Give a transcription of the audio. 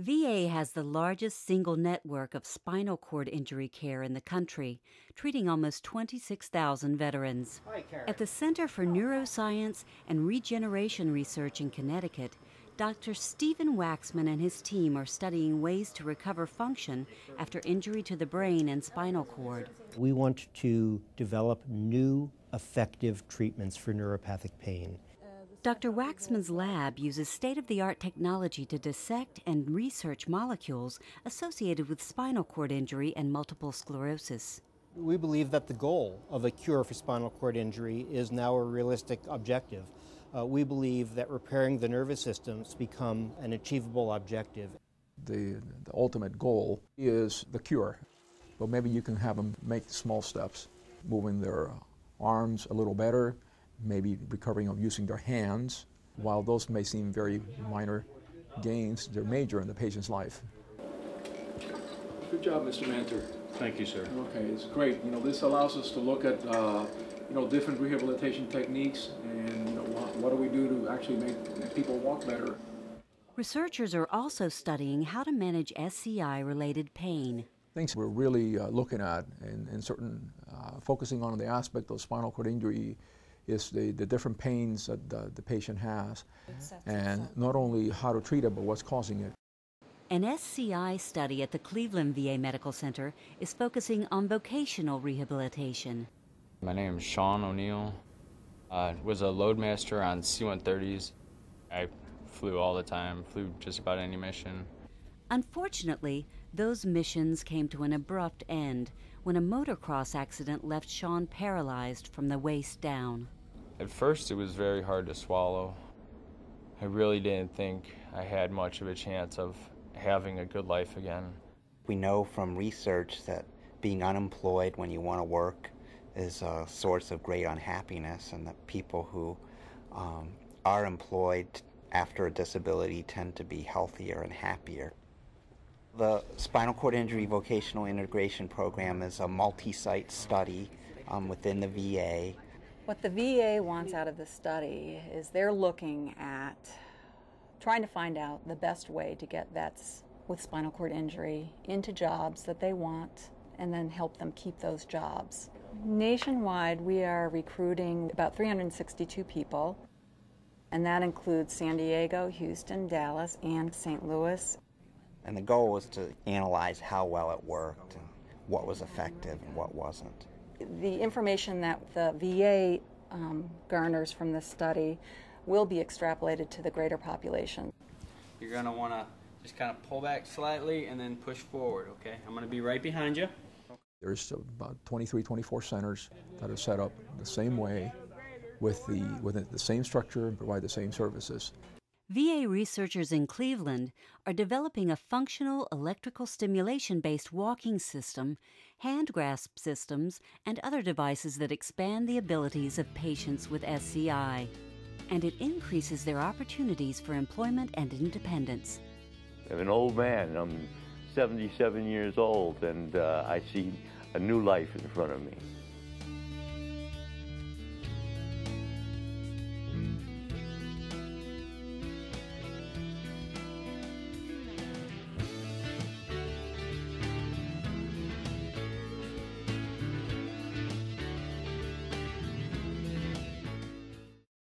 VA has the largest single network of spinal cord injury care in the country, treating almost 26,000 veterans. At the Center for Neuroscience and Regeneration Research in Connecticut, Dr. Stephen Waxman and his team are studying ways to recover function after injury to the brain and spinal cord. We want to develop new effective treatments for neuropathic pain. Dr. Waxman's lab uses state of the art technology to dissect and research molecules associated with spinal cord injury and multiple sclerosis. We believe that the goal of a cure for spinal cord injury is now a realistic objective. Uh, we believe that repairing the nervous system has become an achievable objective. The, the ultimate goal is the cure, but maybe you can have them make small steps, moving their arms a little better, maybe recovering of using their hands. While those may seem very minor gains, they're major in the patient's life. Good job, Mr. Manter. Thank you, sir. Okay, it's great. You know, this allows us to look at, uh, you know, different rehabilitation techniques and, you know, what, what do we do to actually make people walk better. Researchers are also studying how to manage SCI-related pain. Things we're really uh, looking at and, and certain uh, focusing on the aspect of spinal cord injury is the, the different pains that the, the patient has and not only how to treat it but what's causing it. An SCI study at the Cleveland VA Medical Center is focusing on vocational rehabilitation. My name is Sean O'Neill. I was a loadmaster on C-130s. I flew all the time, flew just about any mission. Unfortunately, those missions came to an abrupt end when a motocross accident left Sean paralyzed from the waist down. At first, it was very hard to swallow. I really didn't think I had much of a chance of having a good life again. We know from research that being unemployed when you want to work is a source of great unhappiness, and that people who um, are employed after a disability tend to be healthier and happier. The Spinal Cord Injury Vocational Integration Program is a multi site study um, within the VA. What the VA wants out of the study is they're looking at trying to find out the best way to get vets with spinal cord injury into jobs that they want and then help them keep those jobs. Nationwide, we are recruiting about 362 people, and that includes San Diego, Houston, Dallas, and St. Louis. And the goal was to analyze how well it worked and what was effective and what wasn't. The information that the VA um, garners from this study will be extrapolated to the greater population. You're going to want to just kind of pull back slightly and then push forward, okay? I'm going to be right behind you. There's about 23, 24 centers that are set up the same way with the, with the same structure and provide the same services. VA researchers in Cleveland are developing a functional electrical stimulation based walking system, hand grasp systems, and other devices that expand the abilities of patients with SCI. And it increases their opportunities for employment and independence. I'm an old man. I'm 77 years old, and uh, I see a new life in front of me.